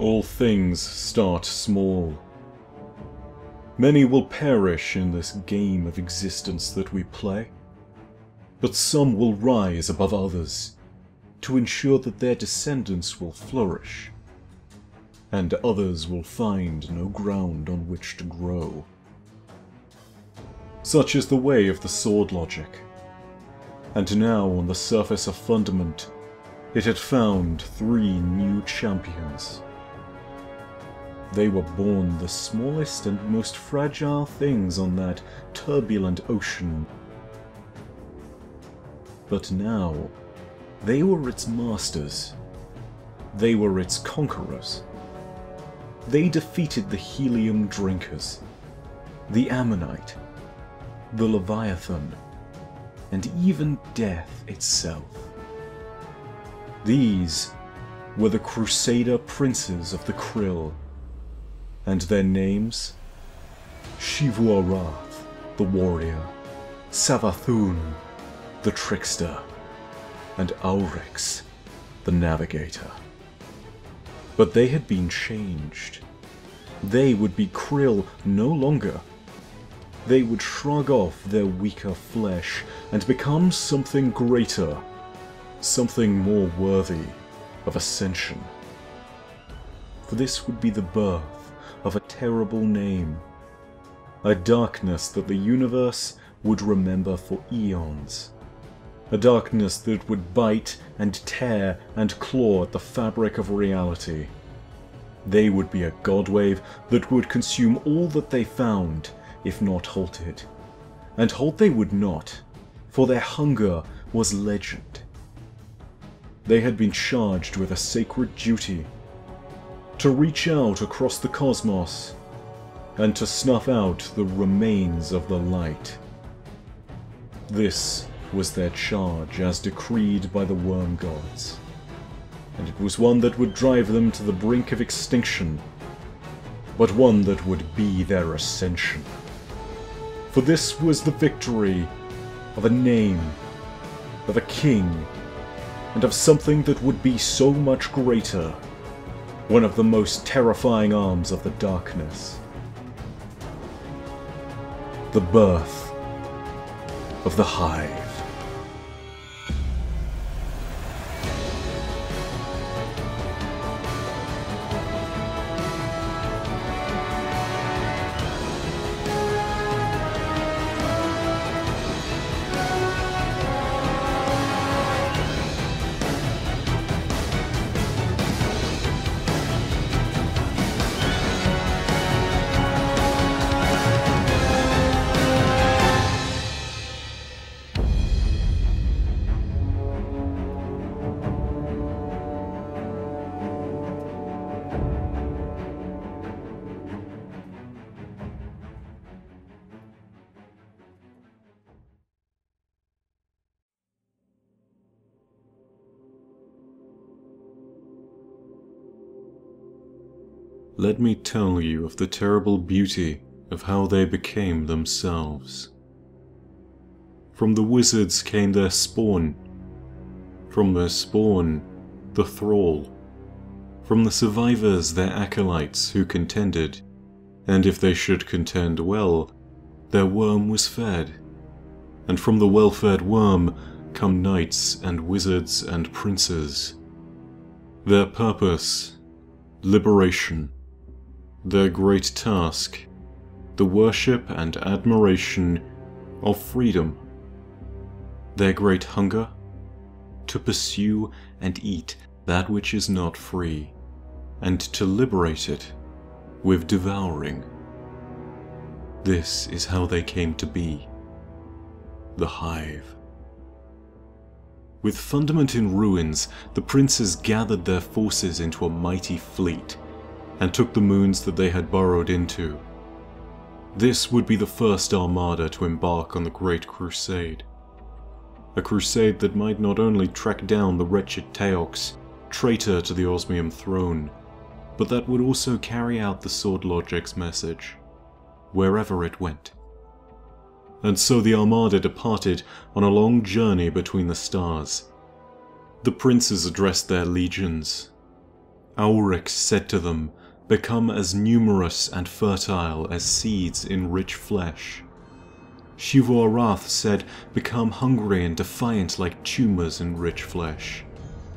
All things start small. Many will perish in this game of existence that we play, but some will rise above others to ensure that their descendants will flourish, and others will find no ground on which to grow. Such is the way of the sword logic. And now, on the surface of Fundament, it had found three new champions. They were born the smallest and most fragile things on that turbulent ocean. But now, they were its masters. They were its conquerors. They defeated the helium drinkers, the ammonite, the leviathan, and even death itself. These were the Crusader princes of the Krill, and their names? Xivu the warrior, Savathun, the trickster, and Auryx, the navigator. But they had been changed. They would be Krill no longer. They would shrug off their weaker flesh and become something greater, something more worthy of ascension. For this would be the birth of a terrible name, a darkness that the universe would remember for eons a darkness that would bite and tear and claw at the fabric of reality. They would be a god wave that would consume all that they found, if not halted. And halt they would not, for their hunger was legend. They had been charged with a sacred duty to reach out across the cosmos and to snuff out the remains of the light. This was their charge as decreed by the worm gods. And it was one that would drive them to the brink of extinction, but one that would be their ascension. For this was the victory of a name, of a king, and of something that would be so much greater, one of the most terrifying arms of the darkness. The birth of the Hive. Let me tell you of the terrible beauty of how they became themselves. From the wizards came their spawn. From their spawn, the thrall. From the survivors, their acolytes who contended, and if they should contend well, their worm was fed. And from the well-fed worm come knights and wizards and princes. Their purpose, liberation their great task, the worship and admiration of freedom. Their great hunger, to pursue and eat that which is not free, and to liberate it with devouring. This is how they came to be. The Hive. With Fundament in ruins, the princes gathered their forces into a mighty fleet and took the moons that they had burrowed into. This would be the first armada to embark on the Great Crusade. A crusade that might not only track down the wretched Taox, traitor to the Osmium throne, but that would also carry out the Sword Logic's message, wherever it went. And so the Armada departed on a long journey between the stars. The princes addressed their legions, Auryx said to them, Become as numerous and fertile as seeds in rich flesh. Arath said, Become hungry and defiant like tumors in rich flesh.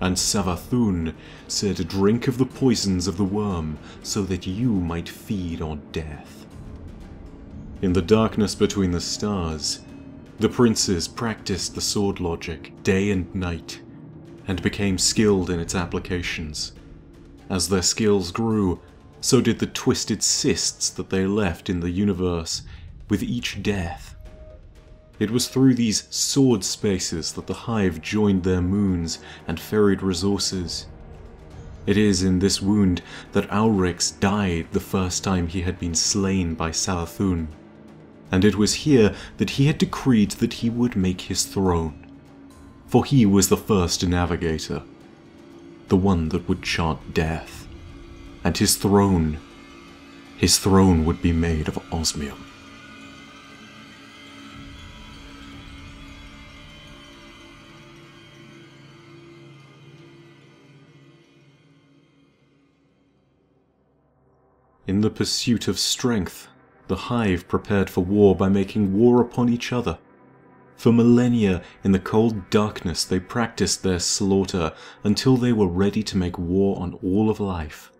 And Savathun said, Drink of the poisons of the worm, so that you might feed on death. In the darkness between the stars, the princes practiced the sword logic day and night, and became skilled in its applications. As their skills grew, so did the twisted cysts that they left in the universe with each death. It was through these sword spaces that the Hive joined their moons and ferried resources. It is in this wound that Auryx died the first time he had been slain by Savathun, and it was here that he had decreed that he would make his throne, for he was the first navigator, the one that would chant death, and his throne, his throne would be made of osmium. In the pursuit of strength, the Hive prepared for war by making war upon each other. For millennia, in the cold darkness, they practiced their slaughter until they were ready to make war on all of life.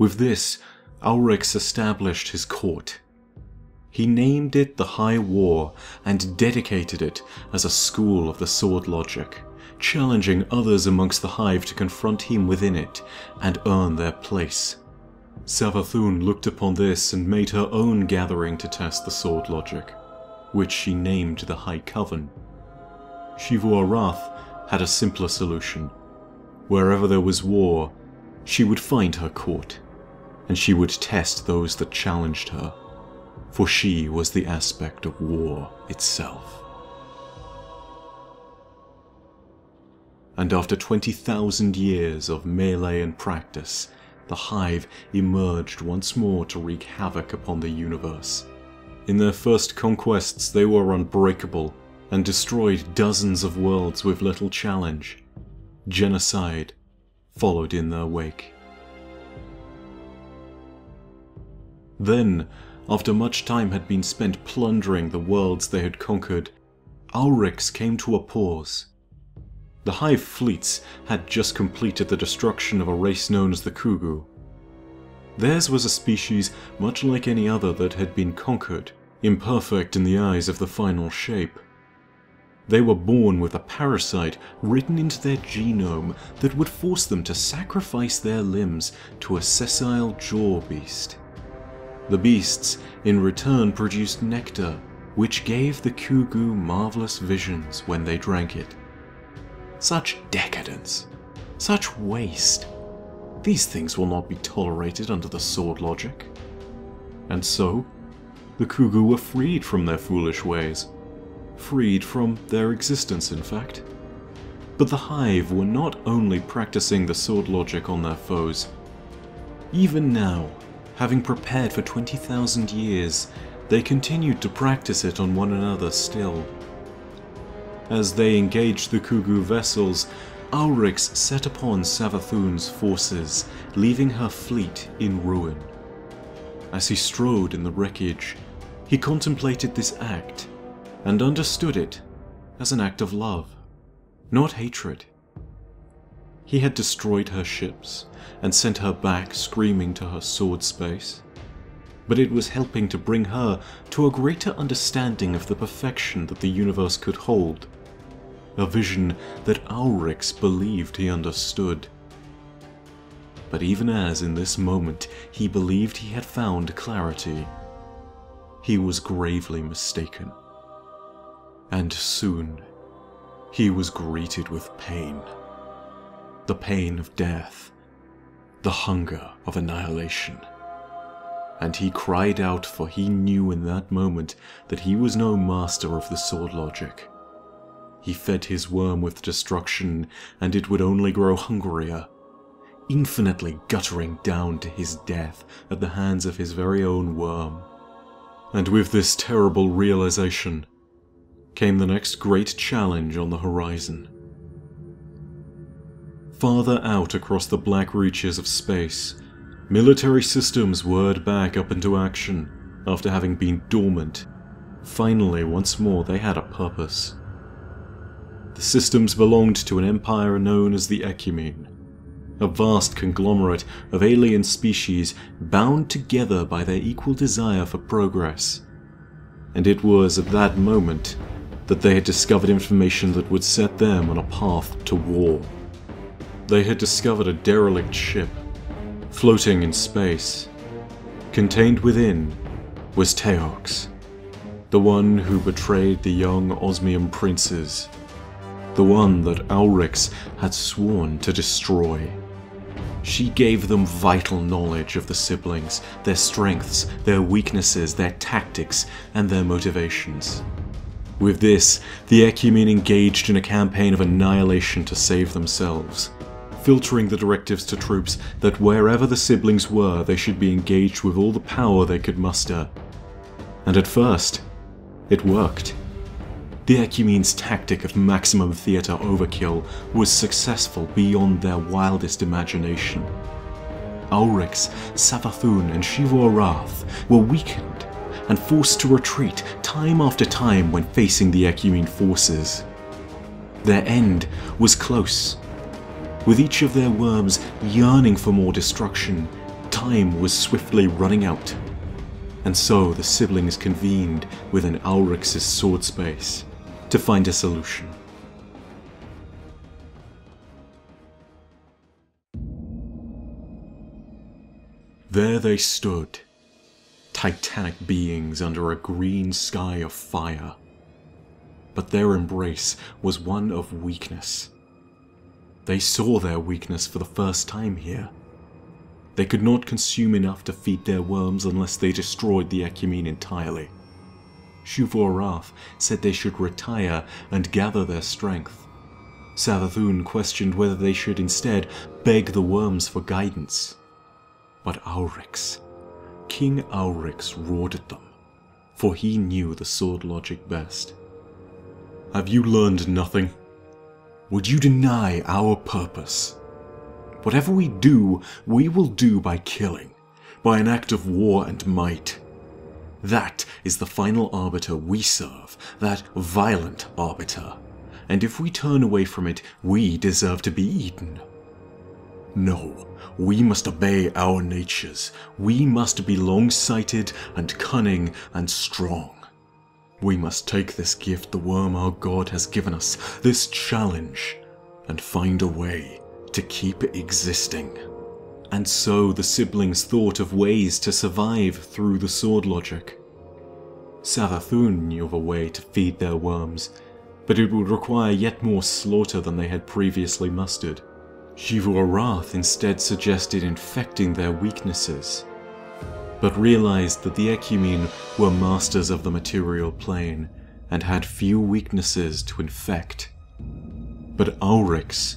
With this, Auryx established his court. He named it the High War and dedicated it as a school of the sword logic, challenging others amongst the Hive to confront him within it and earn their place. Savathun looked upon this and made her own gathering to test the sword logic, which she named the High Coven. Xivu Arath had a simpler solution. Wherever there was war, she would find her court, and she would test those that challenged her, for she was the aspect of war itself. And after 20,000 years of melee and practice, the Hive emerged once more to wreak havoc upon the universe. In their first conquests, they were unbreakable and destroyed dozens of worlds with little challenge. Genocide followed in their wake. Then, after much time had been spent plundering the worlds they had conquered, Auryx came to a pause the Hive fleets had just completed the destruction of a race known as the Qugu. Theirs was a species much like any other that had been conquered, imperfect in the eyes of the final shape. They were born with a parasite written into their genome that would force them to sacrifice their limbs to a sessile jaw beast. The beasts, in return, produced nectar, which gave the Qugu marvelous visions when they drank it. Such decadence. Such waste. These things will not be tolerated under the sword logic. And so, the Qugu were freed from their foolish ways. Freed from their existence, in fact. But the Hive were not only practicing the sword logic on their foes. Even now, having prepared for 20,000 years, they continued to practice it on one another still. As they engaged the Qugu vessels, Auryx set upon Savathun's forces, leaving her fleet in ruin. As he strode in the wreckage, he contemplated this act and understood it as an act of love, not hatred. He had destroyed her ships and sent her back screaming to her sword space, but it was helping to bring her to a greater understanding of the perfection that the universe could hold a vision that Auryx believed he understood. But even as in this moment he believed he had found clarity, he was gravely mistaken. And soon, he was greeted with pain. The pain of death, the hunger of annihilation. And he cried out for he knew in that moment that he was no master of the sword logic. He fed his worm with destruction, and it would only grow hungrier, infinitely guttering down to his death at the hands of his very own worm. And with this terrible realization came the next great challenge on the horizon. Farther out across the black reaches of space, military systems whirred back up into action after having been dormant. Finally, once more, they had a purpose. The systems belonged to an empire known as the Ecumene, a vast conglomerate of alien species bound together by their equal desire for progress. And it was at that moment that they had discovered information that would set them on a path to war. They had discovered a derelict ship, floating in space. Contained within was Taox, the one who betrayed the young Osmium princes, the one that Auryx had sworn to destroy. She gave them vital knowledge of the siblings, their strengths, their weaknesses, their tactics, and their motivations. With this, the Ecumene engaged in a campaign of annihilation to save themselves filtering the directives to troops that wherever the siblings were, they should be engaged with all the power they could muster. And at first, it worked. The Ecumene's tactic of maximum theatre overkill was successful beyond their wildest imagination. Auryx, Savathun, and Xivu Arath were weakened and forced to retreat time after time when facing the Ecumene forces. Their end was close, with each of their worms yearning for more destruction, time was swiftly running out. And so the siblings convened within Auryx's sword space to find a solution. There they stood, titanic beings under a green sky of fire. But their embrace was one of weakness they saw their weakness for the first time here. They could not consume enough to feed their worms unless they destroyed the Ecumene entirely. Arath said they should retire and gather their strength. Savathun questioned whether they should instead beg the worms for guidance. But Auryx, King Auryx roared at them, for he knew the sword logic best. Have you learned nothing? Would you deny our purpose? Whatever we do, we will do by killing, by an act of war and might. That is the final arbiter we serve, that violent arbiter. And if we turn away from it, we deserve to be eaten. No, we must obey our natures. We must be long-sighted and cunning and strong. We must take this gift the worm our god has given us, this challenge, and find a way to keep it existing. And so the siblings thought of ways to survive through the sword logic. Savathun knew of a way to feed their worms, but it would require yet more slaughter than they had previously mustered. Xivu Arath instead suggested infecting their weaknesses but realized that the Ecumene were masters of the material plane and had few weaknesses to infect. But Auryx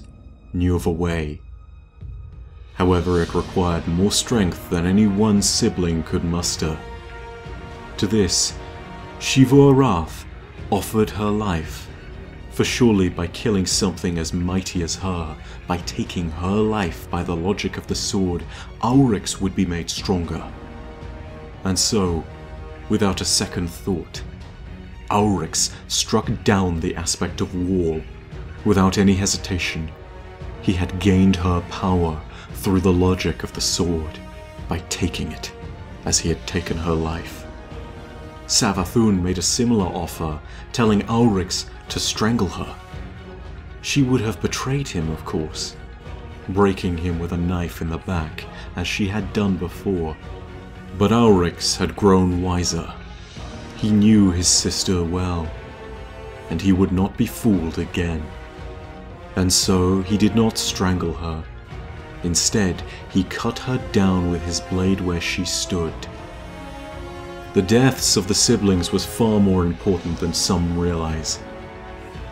knew of a way. However, it required more strength than any one sibling could muster. To this, Xivu Arath offered her life, for surely by killing something as mighty as her, by taking her life by the logic of the sword, Auryx would be made stronger. And so, without a second thought, Auryx struck down the aspect of wall. Without any hesitation, he had gained her power through the logic of the sword by taking it as he had taken her life. Savathun made a similar offer, telling Auryx to strangle her. She would have betrayed him, of course, breaking him with a knife in the back, as she had done before but Auryx had grown wiser. He knew his sister well, and he would not be fooled again. And so he did not strangle her. Instead, he cut her down with his blade where she stood. The deaths of the siblings was far more important than some realize.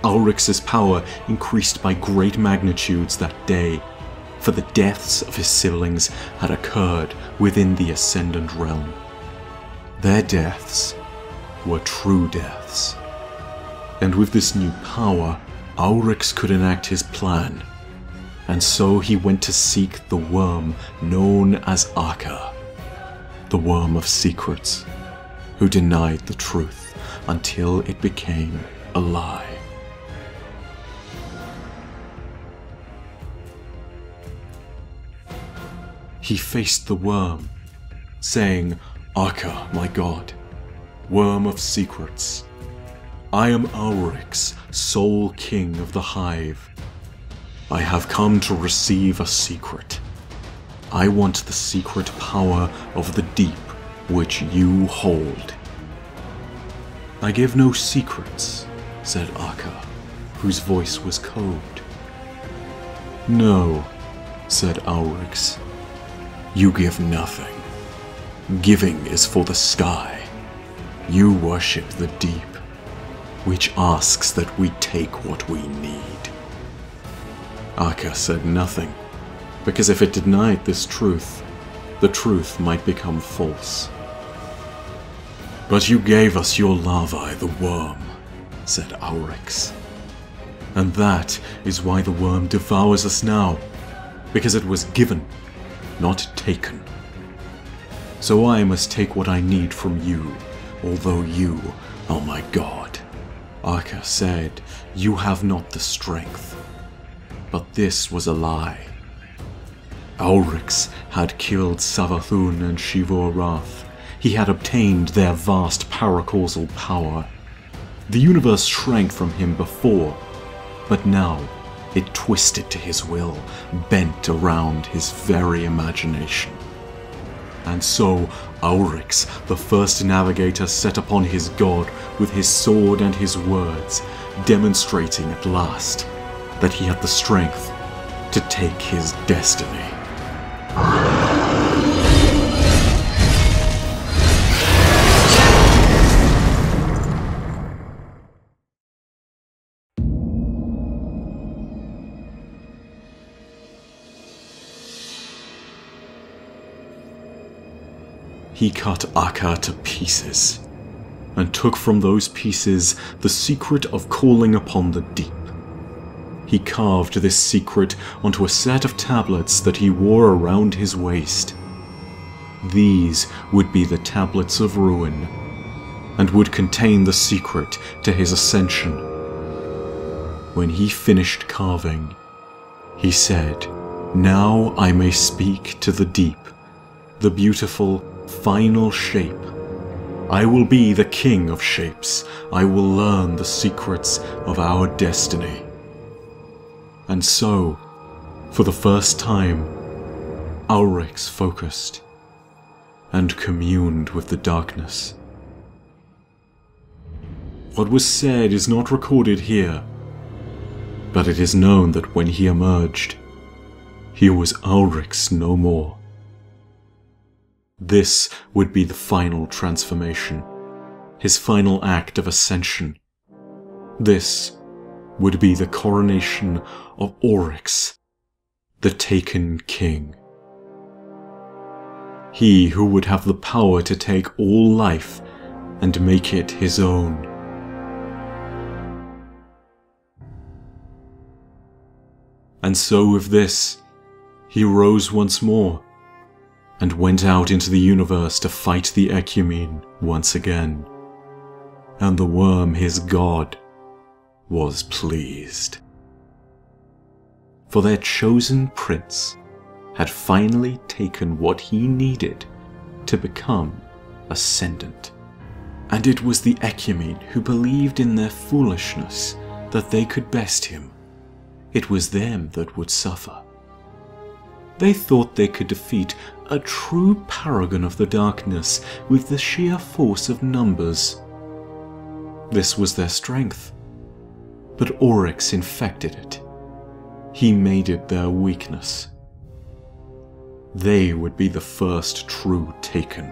Auryx's power increased by great magnitudes that day, for the deaths of his siblings had occurred within the Ascendant Realm. Their deaths were true deaths. And with this new power, Auryx could enact his plan, And so he went to seek the worm known as Akka, the worm of secrets, who denied the truth until it became a lie. He faced the worm, saying, Akka, my god, worm of secrets, I am Auryx, sole king of the hive. I have come to receive a secret. I want the secret power of the deep which you hold. I give no secrets, said Akka, whose voice was cold. No, said Auryx. You give nothing. Giving is for the sky. You worship the deep which asks that we take what we need. Akka said nothing, because if it denied this truth, the truth might become false. But you gave us your larvae, the worm, said Auryx. And that is why the worm devours us now, because it was given, not taken. So I must take what I need from you, although you are my god. Akka said, You have not the strength. But this was a lie. Auryx had killed Savathun and Xivu. He had obtained their vast paracausal power. The universe shrank from him before, but now it twisted to his will, bent around his very imagination. And so Auryx, the first navigator, set upon his god with his sword and his words, demonstrating at last that he had the strength to take his destiny. He cut Akka to pieces, and took from those pieces the secret of calling upon the deep. He carved this secret onto a set of tablets that he wore around his waist. These would be the tablets of ruin, and would contain the secret to his ascension. When he finished carving, he said, Now I may speak to the deep, the beautiful final shape. I will be the king of shapes. I will learn the secrets of our destiny. And so, for the first time, Auryx focused and communed with the darkness. What was said is not recorded here, but it is known that when he emerged, he was Auryx no more. This would be the final transformation, his final act of ascension. This would be the coronation of Oryx, the taken king. He who would have the power to take all life and make it his own. And so with this, he rose once more and went out into the universe to fight the Ecumene once again. And the worm, his god, was pleased. For their chosen prince had finally taken what he needed to become ascendant. And it was the Ecumene who believed in their foolishness that they could best him. It was them that would suffer. They thought they could defeat a true paragon of the darkness with the sheer force of numbers. This was their strength. But Auryx infected it. He made it their weakness. They would be the first true taken,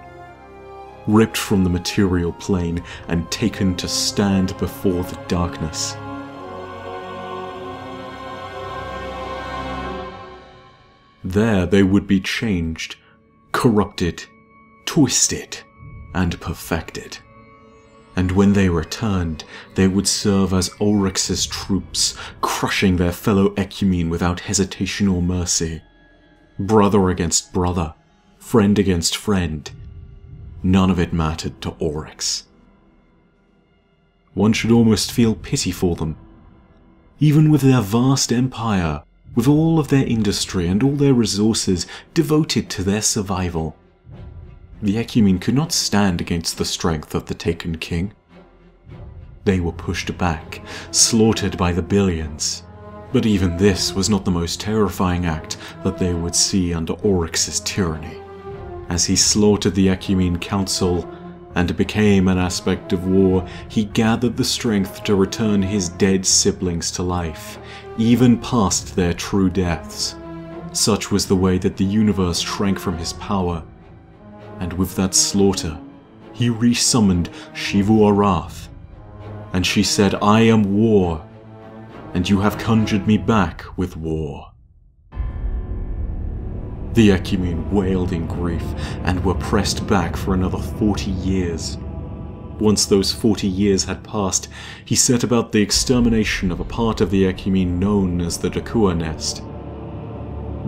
ripped from the material plane and taken to stand before the darkness. There they would be changed corrupted, twisted, and perfected. and when they returned, they would serve as Auryx's troops, crushing their fellow Ecumene without hesitation or mercy. Brother against brother, friend against friend, none of it mattered to Auryx. One should almost feel pity for them. Even with their vast empire, with all of their industry and all their resources devoted to their survival, the Ecumene could not stand against the strength of the taken king. They were pushed back, slaughtered by the billions. But even this was not the most terrifying act that they would see under Oryx's tyranny. As he slaughtered the Ecumene Council and became an aspect of war, he gathered the strength to return his dead siblings to life, even past their true deaths. Such was the way that the universe shrank from his power and with that slaughter, he resummoned Xivu Arath. And she said, I am war, and you have conjured me back with war. The Ecumene wailed in grief and were pressed back for another 40 years. Once those 40 years had passed, he set about the extermination of a part of the Ecumene known as the Dakaua Nest.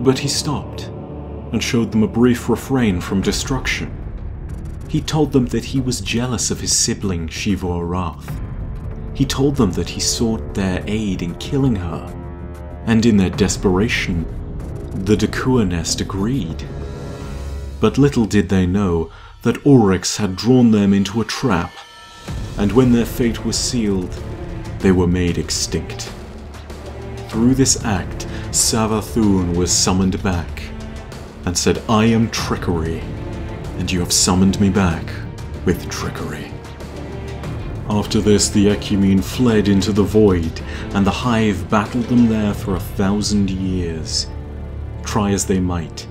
But he stopped and showed them a brief refrain from destruction. He told them that he was jealous of his sibling Xivu Arath. He told them that he sought their aid in killing her, and in their desperation, the Dakaua Nest agreed. But little did they know that Oryx had drawn them into a trap, and when their fate was sealed, they were made extinct. Through this act, Savathun was summoned back, and said, I am trickery, and you have summoned me back with trickery. After this, the Ecumene fled into the void, and the Hive battled them there for a thousand years. Try as they might,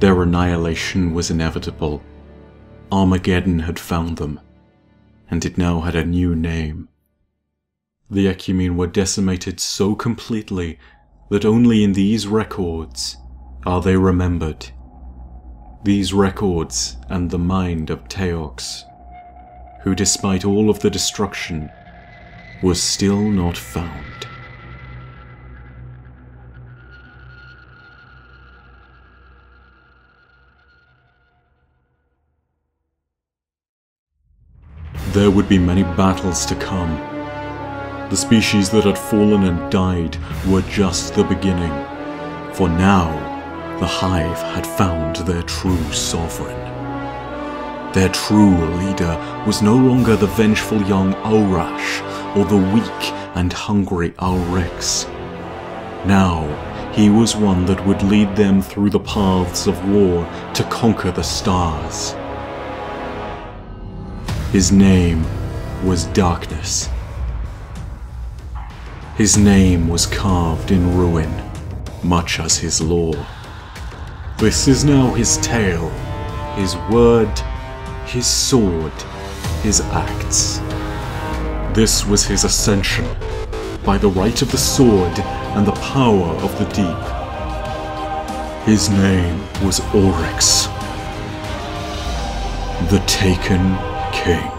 their annihilation was inevitable. Armageddon had found them, and it now had a new name. The Ecumene were decimated so completely that only in these records are they remembered? These records and the mind of Taox, who despite all of the destruction, was still not found. There would be many battles to come. The species that had fallen and died were just the beginning. For now, the Hive had found their true sovereign. Their true leader was no longer the vengeful young Aurash or the weak and hungry Auryx. Now, he was one that would lead them through the paths of war to conquer the stars. His name was Darkness. His name was carved in ruin, much as his law. This is now his tale, his word, his sword, his acts. This was his ascension, by the right of the sword and the power of the deep. His name was Oryx, the Taken King.